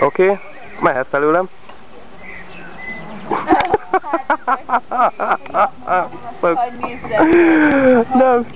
Oké, okay. mehet felőlem. Nem.